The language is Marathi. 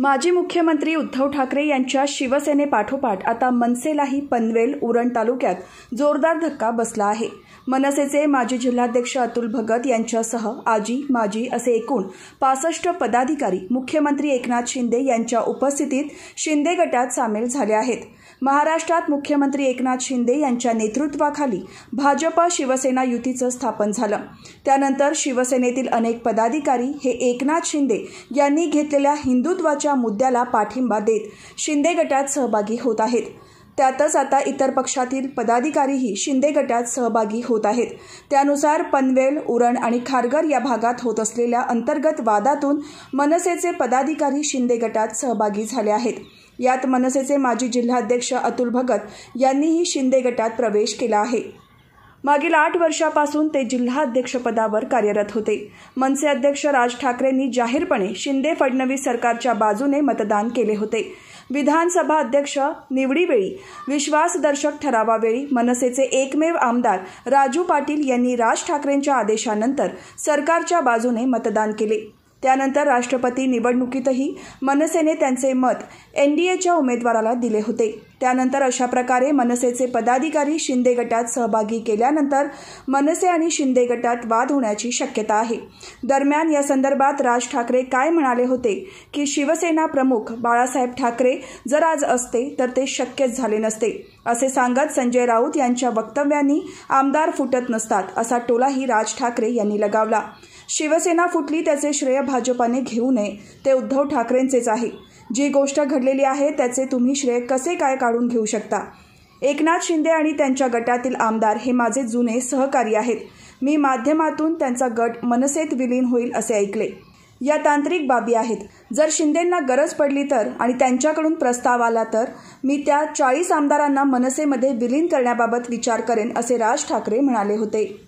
माजी मुख्यमंत्री उद्धव ठाकरे यांच्या शिवसेनेपाठोपाठ आता मनसेलाही पनवेल उरण तालुक्यात जोरदार धक्का बसला आहे. मनसेचे माजी जिल्हाध्यक्ष अतुल भगत यांच्यासह आजी माजी असे एकूण पासष्ट पदाधिकारी मुख्यमंत्री एकनाथ शिंदे यांच्या उपस्थितीत शिंदे गटात सामील झाले आहेत. महाराष्ट्रात मुख्यमंत्री एकनाथ शिंदे यांच्या नेतृत्वाखाली भाजप शिवसेना युतीचं स्थापन झालं. त्यानंतर शिवसेनेतील अनेक पदाधिकारी हे एकनाथ शिंदे यांनी घेतलेल्या हिंदुत्वाच्या मुद्द्याला पाठिंबा देत शिंदे गटात सहभागी होत आहेत. त्यातच आता इतर पक्षातील पदाधिकारीही शिंदे गटात सहभागी होत आहेत. त्यानुसार पनवेल उरण आणि खारघर या भागात होत असलेल्या अंतर्गत वादातून मनसेचे पदाधिकारी शिंदे गटात सहभागी झाले आहेत. यात मनसेचे माजी जिल्हाध्यक्ष अतुल भगत यांनीही शिंदे गटात प्रवेश केला आहे. मागील आठ वर्षापासून ते जिल्हा अध्यक्षपदावर कार्यरत होते. मनसे अध्यक्ष राज ठाकरेंनी जाहीरपणे शिंदे फडणवीस सरकारच्या बाजूने मतदान केले होते. विधानसभा अध्यक्ष निवडीवेळी विश्वासदर्शक ठरावावेळी मनसेचे एकमेव आमदार राजू पाटील यांनी राज ठाकरेंच्या आदेशानंतर सरकारच्या बाजूने मतदान केले. त्यानंतर राष्ट्रपती निवडणुकीतही मनसेने त्यांचे मत एन डी एच्या उमेदवाराला दिले होते. त्यानंतर अशा प्रकारे मनसेचे पदाधिकारी शिंदे गटात सहभागी केल्यानंतर मनसे आणि शिंदे गटात वाद होण्याची शक्यता आहे. दरम्यान या संदर्भात राज ठाकरे काय म्हणाले होते? की शिवसेना प्रमुख बाळासाहेब ठाकरे जर आज असते तर ते शक्यच झाले नसते. असे सांगत संजय राऊत यांच्या वक्तव्यांनी आमदार फुटत नसतात असा टोलाही राज ठाकरे यांनी लगावला. शिवसेना फुटली त्याचे श्रेय भाजपाने घेऊ नये ते उद्धव ठाकरेंचेच आहे. जी गोष्ट घडलेली आहे त्याचे तुम्ही श्रेय कसे काय काढून घेऊ शकता? एकनाथ शिंदे आणि त्यांच्या गटातील आमदार हे माझे जुने सहकारी आहेत. मी माध्यमातून त्यांचा गट मनसेत विलीन होईल असे ऐकले. या तांत्रिक बाबी आहेत. जर शिंदेंना गरज पडली तर आणि त्यांच्याकडून प्रस्ताव आला तर मी त्या चाळीस आमदारांना मनसेमध्ये विलीन करण्याबाबत विचार करेन असे राज ठाकरे म्हणाले होते.